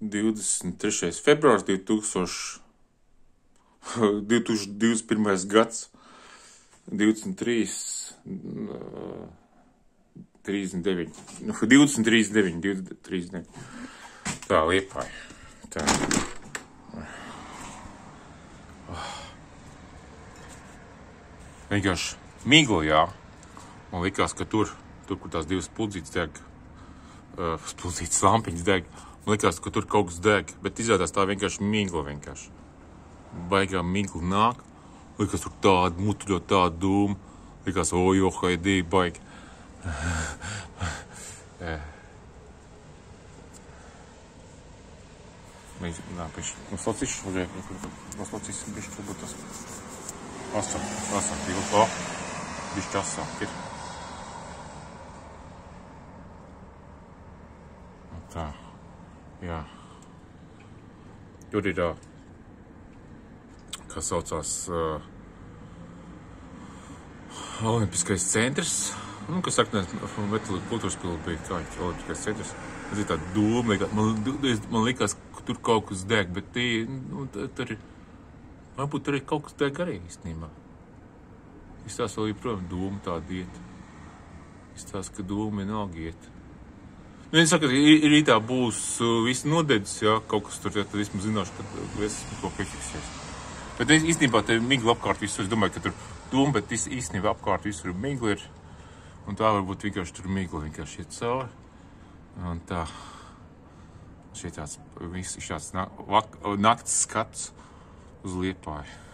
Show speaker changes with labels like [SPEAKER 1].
[SPEAKER 1] 23. februārs 2000, 2021. gads, 23, uh, 39, nu, 20, 39, 20, 39. Tā, liepāja. Tā. Vienkārši mīglojā. Man likās, ka tur, tur kur tās divas puldzītes deg, uh, puldzītes lampiņas deg, man likās, ka tur kaut kas deg, bet izrādās tā vienkārši mīgla vienkārši. Baigā mīgla nāk, likās tur tāda mutuļo tāda dūma, likās, o, jo, haidī, baigi. Mēs, nā, pēc, noslaucīšu, varēja, noslaucīsim, bišķi, varbūt tas asāk, asāk, divu to, bišķi asāk ir. Nu Tā, jā. Tur ir, kā saucās, uh, Olimpiskais centrs, nu, kas saka, Metālīga kultūras pilsēta bija kā Olimpiskais centrs. Tas ir tāda doma, likā- man, man likās, ka tur kaut kas deg, bet tie, nu, tā- tur ir, varbūt tur ir kaut kas deg arī īstenībā. Izstāsta vēl joprojām doma tāda iet. Izstāsta, ka doma vienalga iet. Nu, viņi saka, ka ir, ir tā būs uh, viss nodedzis, jā, kaut kas tur, jā, tad vismaz zināšu, ka uh, es ko piefiksējis. Bet es īstenībā te migla apkārt visur, es domāju, ka tur doma, bet īs- īstenībā apkārt visur ir migla ir. Un tā varbūt vienkārši tur migla vienkārši iet cauri. Un tā. Šeit tāds, viss šāds nak nakts skats uz liepāju.